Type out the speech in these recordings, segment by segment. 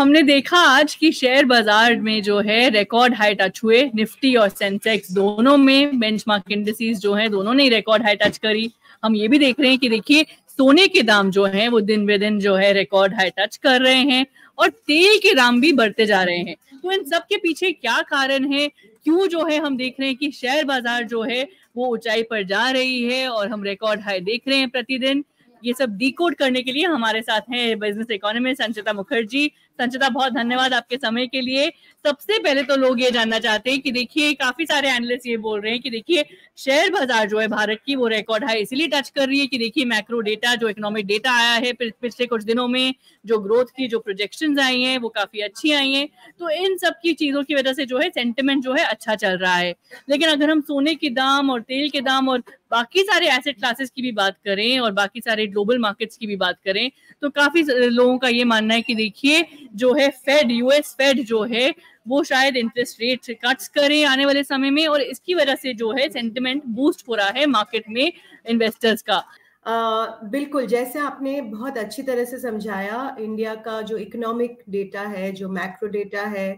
हमने देखा आज कि शेयर बाज़ार में जो है रिकॉर्ड हाई टच हुए। निफ्टी और सेंसेक्स दोनों में बेंचमार्क इंडिसेस जो है, दोनों ने रिकॉर्ड हाई टच करी। हम ये भी देख रहे हैं कि देखिए, सोने के दाम जो है, वो दिन बे दिन जो है रिकॉर्ड हाई टच कर रहे हैं और तेल के दाम भी बढ़ते जा रहे हैं। तो इन सब के पीछे क्या कारण है? क्यों जो है हम देख रहे हैं कि शेयर बाज़ार जो है, वो ऊंचाई पर जा रही है और हम रिकॉर्ड हाई देख रहे हैं प्रतिदिन। ये सब डिकोड करने के लिए हमारे साथ हैं बिज़नेस इकोनॉमी संचिता मुखर्जी। संचिता, बहुत धन्यवाद आपके समय के लिए। सबसे पहले तो लोग ये जानना चाहते हैं कि देखिए, काफ़ी सारे एनालिस्ट ये बोल रहे हैं कि देखिए शेयर बाज़ार जो है भारत की वो रिकॉर्ड हाई इसीलिए टच कर रही है कि देखिए मैक्रो डेटा जो इकोनॉमिक डेटा आया है पिछले कुछ दिनों में, जो ग्रोथ की जो प्रोजेक्शन आई है, वो काफ़ी अच्छी आई है। तो इन सब की चीज़ों की वजह से जो है सेंटिमेंट जो है अच्छा चल रहा है। लेकिन अगर हम सोने के दाम और तेल के दाम और बाकी सारे एसेट क्लासेस की भी बात करें और बाकी सारे ग्लोबल मार्केट्स की भी बात करें तो काफ़ी लोगों का ये मानना है कि देखिए जो है फेड यूएस फेड जो है वो शायद इंटरेस्ट रेट कट्स करें आने वाले समय में और इसकी वजह से जो है सेंटिमेंट बूस्ट हो रहा है मार्केट में इन्वेस्टर्स का। Uh, बिल्कुल जैसे आपने बहुत अच्छी तरह से समझाया इंडिया का जो इकोनॉमिक डेटा है जो मैक्रो डेटा है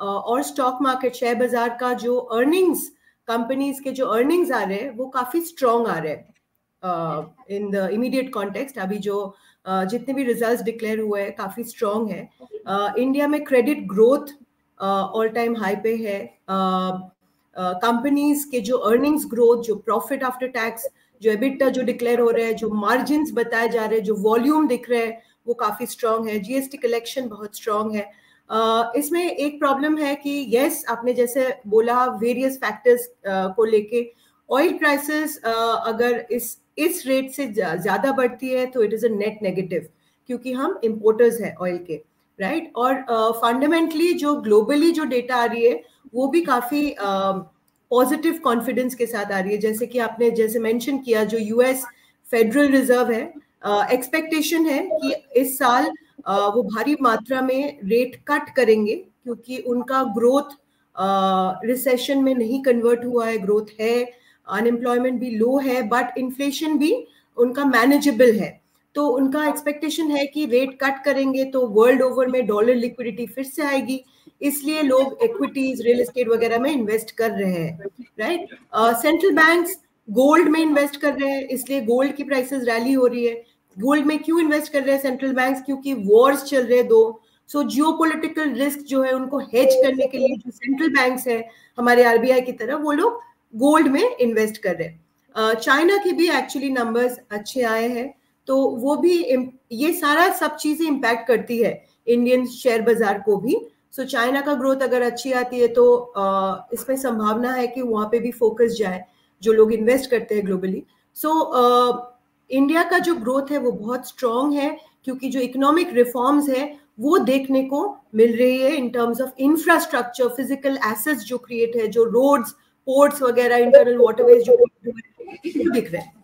और स्टॉक मार्केट शेयर बाज़ार का जो अर्निंग्स कंपनीज़ के जो अर्निंग्स आ रहे हैं वो काफ़ी स्ट्रॉन्ग आ रहे हैं इन द इमीडिएट कॉन्टेक्स्ट अभी जो uh, जितने भी रिजल्ट्स डिक्लेयर हुए हैं काफ़ी स्ट्रॉन्ग है। इंडिया uh, में credit growth all time high पे है। कंपनीज़ uh, के जो अर्निंग्स ग्रोथ जो प्रॉफिट आफ्टर टैक्स जो एबिटा जो डिक्लेयर हो रहे हैं जो मार्जिन बताए जा रहे हैं जो वॉल्यूम दिख रहे हैं वो काफ़ी स्ट्रांग है। जीएसटी कलेक्शन बहुत स्ट्रांग है। uh, इसमें एक प्रॉब्लम है कि यस आपने जैसे बोला वेरियस फैक्टर्स को लेके ऑयल प्राइसेस अगर इस इस रेट से ज़्यादा बढ़ती है तो it is a net negative क्योंकि हम इम्पोर्टर्स हैं ऑयल के राइट? और फंडामेंटली जो ग्लोबली जो डेटा आ रही है वो भी काफ़ी पॉजिटिव कॉन्फिडेंस के साथ आ रही है जैसे कि आपने जैसे मेंशन किया जो यूएस फेडरल रिज़र्व है एक्सपेक्टेशन uh, है कि इस साल वो भारी मात्रा में रेट कट करेंगे क्योंकि उनका ग्रोथ रिसेशन में नहीं कन्वर्ट हुआ है ग्रोथ है अनएम्प्लॉयमेंट भी लो है बट इन्फ्लेशन भी उनका मैनेजेबल है। तो उनका एक्सपेक्टेशन है कि रेट कट करेंगे तो वर्ल्ड ओवर में डॉलर लिक्विडिटी फिर से आएगी। इसलिए लोग इक्विटीज रियल एस्टेट वगैरह में इन्वेस्ट कर रहे हैं राइट सेंट्रल बैंक्स गोल्ड में इन्वेस्ट कर रहे हैं, इसलिए गोल्ड की प्राइसेस रैली हो रही है। गोल्ड में क्यों इन्वेस्ट कर रहे हैं सेंट्रल बैंक क्योंकि वॉर्स चल रहे दो। सो जियो पोलिटिकल रिस्क जो है उनको हेज करने के लिए जो सेंट्रल बैंक्स है हमारे आरबीआई की तरह वो लोग गोल्ड में इन्वेस्ट कर रहे हैं। चाइना uh, के भी एक्चुअली नंबर्स अच्छे आए हैं। तो वो भी ये सारा सब चीज़ें इम्पैक्ट करती है इंडियन शेयर बाज़ार को भी। सो so, चाइना का ग्रोथ अगर अच्छी आती है तो uh, इसमें संभावना है कि वहाँ पे भी फोकस जाए जो लोग इन्वेस्ट करते हैं ग्लोबली सो इंडिया का जो ग्रोथ है, वो बहुत स्ट्रॉन्ग है, क्योंकि जो इकोनॉमिक रिफॉर्म्स है, वो देखने को मिल रही है in terms of infrastructure physical assets जो क्रिएट है, जो रोड्स पोर्ट्स वगैरह इंटरनल वाटरवेज जो दिख रहे हैं।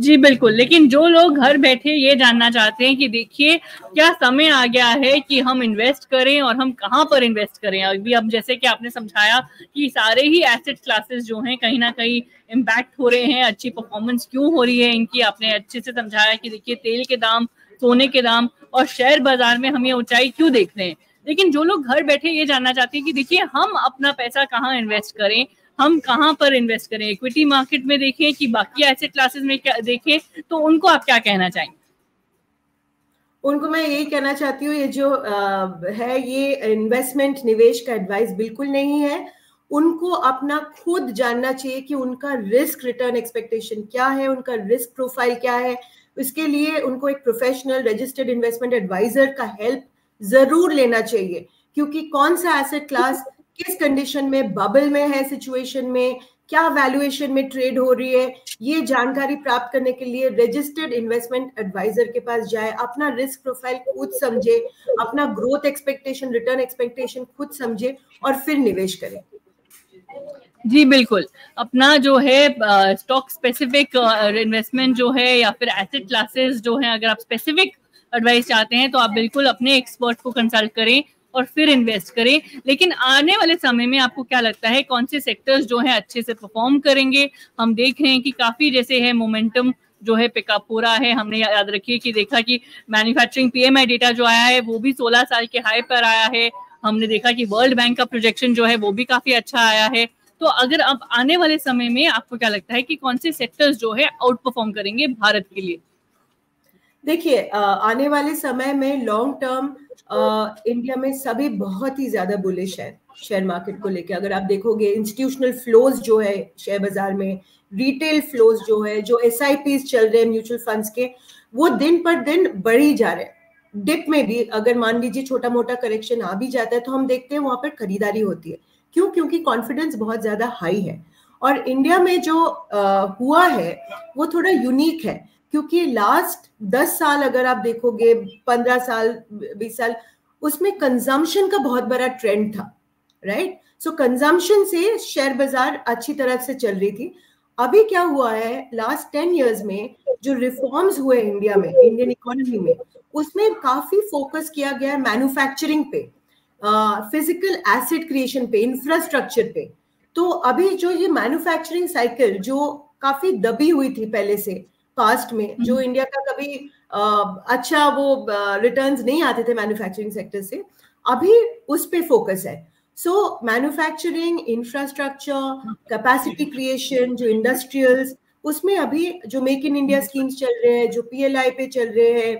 जी, बिल्कुल। लेकिन जो लोग घर बैठे ये जानना चाहते हैं कि देखिए, क्या समय आ गया है कि हम इन्वेस्ट करें और हम कहाँ पर इन्वेस्ट करें? अभी अब जैसे कि आपने समझाया कि सारे ही एसेट क्लासेस जो हैं, कहीं ना कहीं इम्पैक्ट हो रहे हैं, अच्छी परफॉर्मेंस क्यों हो रही है इनकी? आपने अच्छे से समझाया कि देखिए, तेल के दाम, सोने के दाम और शेयर बाज़ार में हम ये ऊंचाई क्यों देख रहे हैं? लेकिन जो लोग घर बैठे ये जानना चाहते हैं कि देखिए, हम अपना पैसा कहाँ इन्वेस्ट करें? हम कहाँ पर इन्वेस्ट करें? इक्विटी मार्केट में देखें कि बाकी एसेट क्लासेस में क्या देखें तो उनको आप क्या कहना चाहेंगे? उनको मैं यही कहना चाहती हूँ ये जो आ, है ये इन्वेस्टमेंट निवेश का एडवाइस बिल्कुल नहीं है। उनको अपना खुद जानना चाहिए कि उनका रिस्क रिटर्न एक्सपेक्टेशन क्या है उनका रिस्क प्रोफ़ाइल क्या है। इसके लिए उनको एक प्रोफेशनल रजिस्टर्ड इन्वेस्टमेंट एडवाइजर का हेल्प ज़रूर लेना चाहिए क्योंकि कौन सा एसेट क्लास किस कंडीशन में बबल में है सिचुएशन में, क्या वैल्यूएशन में ट्रेड हो रही है, ये जानकारी प्राप्त करने के लिए रजिस्टर्ड इन्वेस्टमेंट एडवाइजर के पास जाए, अपना रिस्क प्रोफ़ाइल खुद समझे, अपना ग्रोथ एक्सपेक्टेशन रिटर्न एक्सपेक्टेशन खुद समझे और फिर निवेश करें। जी, बिल्कुल। अपना जो है स्टॉक स्पेसिफिक इन्वेस्टमेंट जो है या फिर एसेट क्लासेस जो है, अगर आप स्पेसिफिक एडवाइस चाहते हैं तो आप बिल्कुल अपने एक्सपर्ट को कंसल्ट करें। और फिर इन्वेस्ट करें। लेकिन आने वाले समय में आपको क्या लगता है, कौन से सेक्टर्स जो है अच्छे से परफॉर्म करेंगे? हम देख रहे हैं कि काफ़ी जैसे है मोमेंटम जो है पिकअप हो रहा है। हमने याद रखिए कि देखा कि मैन्युफैक्चरिंग पीएमआई डेटा जो आया है, वो भी 16 साल के हाई पर आया है। हमने देखा कि वर्ल्ड बैंक का प्रोजेक्शन जो है, वो भी काफ़ी अच्छा आया है। तो अगर अब आने वाले समय में आपको क्या लगता है कि कौन से सेक्टर्स जो है आउट परफॉर्म करेंगे भारत के लिए? देखिए आने वाले समय में लॉन्ग टर्म इंडिया में सभी बहुत ही ज़्यादा बुलिश है शेयर मार्केट को लेकर अगर आप देखोगे इंस्टीट्यूशनल फ्लोज जो है शेयर बाज़ार में रिटेल फ्लोज जो है जो एस चल रहे हैं म्यूचुअल फंड्स के वो दिन पर दिन बढ़ी जा रहे हैं। डिप में भी अगर मान लीजिए छोटा मोटा करेक्शन आ भी जाता है तो हम देखते हैं वहाँ पर खरीदारी होती है। क्यों? क्योंकि कॉन्फिडेंस बहुत ज़्यादा हाई है। और इंडिया में जो आ, हुआ है वो थोड़ा यूनिक है। क्योंकि लास्ट दस साल अगर आप देखोगे, पंद्रह साल, बीस साल, उसमें कंजम्पशन का बहुत बड़ा ट्रेंड था राइट सो कंजम्पशन से शेयर बाज़ार अच्छी तरह से चल रही थी। अभी क्या हुआ है लास्ट टेन इयर्स में जो रिफॉर्म्स हुए इंडिया में इंडियन इकोनॉमी में, उसमें काफ़ी फोकस किया गया है मैन्युफैक्चरिंग पे फ़िज़िकल एसेट क्रिएशन पे इंफ्रास्ट्रक्चर पे। तो अभी जो ये मैन्युफैक्चरिंग साइकिल जो काफ़ी दबी हुई थी पहले से पास्ट में जो इंडिया हम्म। का कभी आ, अच्छा वो रिटर्न्स नहीं आते थे मैन्युफैक्चरिंग सेक्टर से अभी उस पर फोकस है so manufacturing infrastructure capacity creation जो इंडस्ट्रियल्स उसमें अभी जो मेक इन इंडिया स्कीम्स चल रहे हैं जो पीएलआई पे चल रहे हैं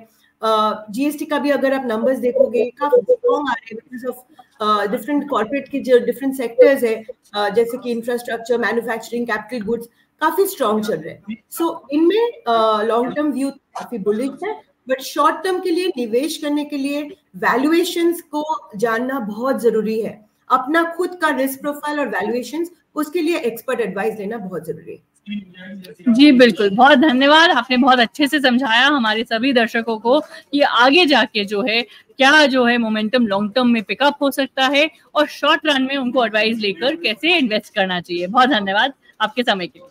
जीएसटी का भी अगर आप नंबर्स देखोगे काफ़ी स्ट्रॉन्ग आ रहे हैं बिकॉज़ ऑफ़ डिफरेंट कॉर्पोरेट के जो डिफरेंट सेक्टर्स है uh, जैसे कि इंफ्रास्ट्रक्चर मैन्युफैक्चरिंग कैपिटल गुड्स काफ़ी स्ट्रॉन्ग चल रहे हैं। सो so, इनमें लॉन्ग टर्म व्यू काफ़ी बुलिश है बट शॉर्ट टर्म के लिए निवेश करने के लिए वैल्यूएशन को जानना बहुत ज़रूरी है। अपना खुद का रिस्क प्रोफ़ाइल और वैल्यूएशन उसके लिए एक्सपर्ट एडवाइस लेना बहुत ज़रूरी है। जी बिल्कुल। बहुत धन्यवाद। आपने बहुत अच्छे से समझाया हमारे सभी दर्शकों को कि आगे जाके जो है क्या जो है मोमेंटम लॉन्ग टर्म में पिकअप हो सकता है और शॉर्ट रन में उनको एडवाइस लेकर कैसे इन्वेस्ट करना चाहिए। बहुत धन्यवाद आपके समय के लिए।